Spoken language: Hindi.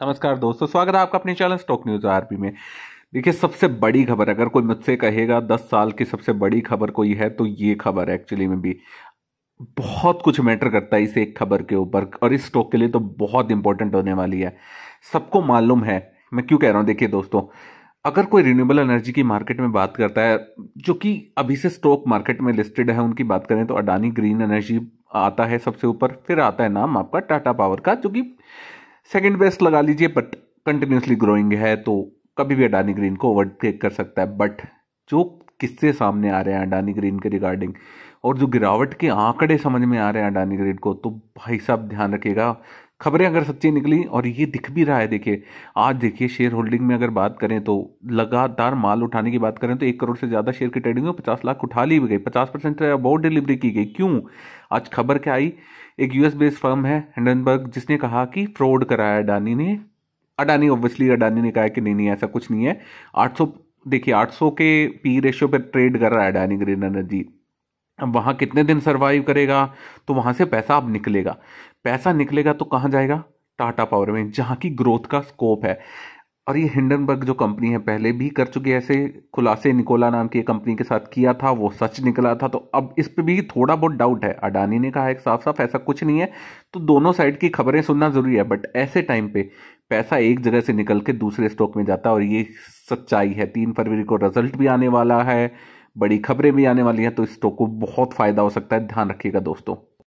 नमस्कार दोस्तों, स्वागत है आपका अपने चैनल स्टॉक न्यूज़ आरपी में। देखिए, सबसे बड़ी खबर, अगर कोई मुझसे कहेगा दस साल की सबसे बड़ी खबर कोई है तो ये खबर एक्चुअली में भी बहुत कुछ मैटर करता है इस एक खबर के ऊपर, और इस स्टॉक के लिए तो बहुत इंपॉर्टेंट होने वाली है। सबको मालूम है, मैं क्यों कह रहा हूँ, देखिए दोस्तों, अगर कोई रिन्यूएबल एनर्जी की मार्केट में बात करता है, जो कि अभी से स्टॉक मार्केट में लिस्टेड है, उनकी बात करें तो अडानी ग्रीन एनर्जी आता है सबसे ऊपर, फिर आता है नाम आपका टाटा पावर का, जो कि सेकेंड बेस्ट लगा लीजिए बट कंटिन्यूसली ग्रोइंग है तो कभी भी अडानी ग्रीन को ओवरटेक कर सकता है। बट जो किस्से सामने आ रहे हैं अडानी ग्रीन के रिगार्डिंग और जो गिरावट के आंकड़े समझ में आ रहे हैं अडानी ग्रीन को तो भाई साहब ध्यान रखिएगा। खबरें अगर सच्ची निकली, और ये दिख भी रहा है, देखिए, आज देखिए शेयर होल्डिंग में अगर बात करें तो लगातार माल उठाने की बात करें तो एक करोड़ से ज़्यादा शेयर की ट्रेडिंग में पचास लाख उठा ली गई। पचास परसेंट अबाउट डिलीवरी की गई। क्यों? आज खबर क्या आई? एक यूएस बेस्ड फर्म है हैंडनबर्ग जिसने कहा कि फ्रॉड कराया अडानी ने। अडानी ऑब्वियसली अडानी ने कहा कि नहीं नहीं, ऐसा कुछ नहीं है। 800 देखिए 800 के पी रेशियो पर ट्रेड कर रहा है अडानी ग्रीन एनर्जी। अब वहाँ कितने दिन सर्वाइव करेगा? तो वहाँ से पैसा अब निकलेगा। पैसा निकलेगा तो कहाँ जाएगा? टाटा पावर में, जहाँ की ग्रोथ का स्कोप है। और ये हिंडनबर्ग जो कंपनी है, पहले भी कर चुकी है ऐसे, खुलासे निकोला नाम की कंपनी के साथ किया था, वो सच निकला था। तो अब इस पर भी थोड़ा बहुत डाउट है। अडानी ने कहा है साफ़ साफ़ ऐसा कुछ नहीं है। तो दोनों साइड की खबरें सुनना ज़रूरी है। बट ऐसे टाइम पे पैसा एक जगह से निकल के दूसरे स्टॉक में जाता है और ये सच्चाई है। तीन फरवरी को रिज़ल्ट भी आने वाला है, बड़ी खबरें भी आने वाली हैं तो इस स्टॉक को बहुत फ़ायदा हो सकता है। ध्यान रखिएगा दोस्तों।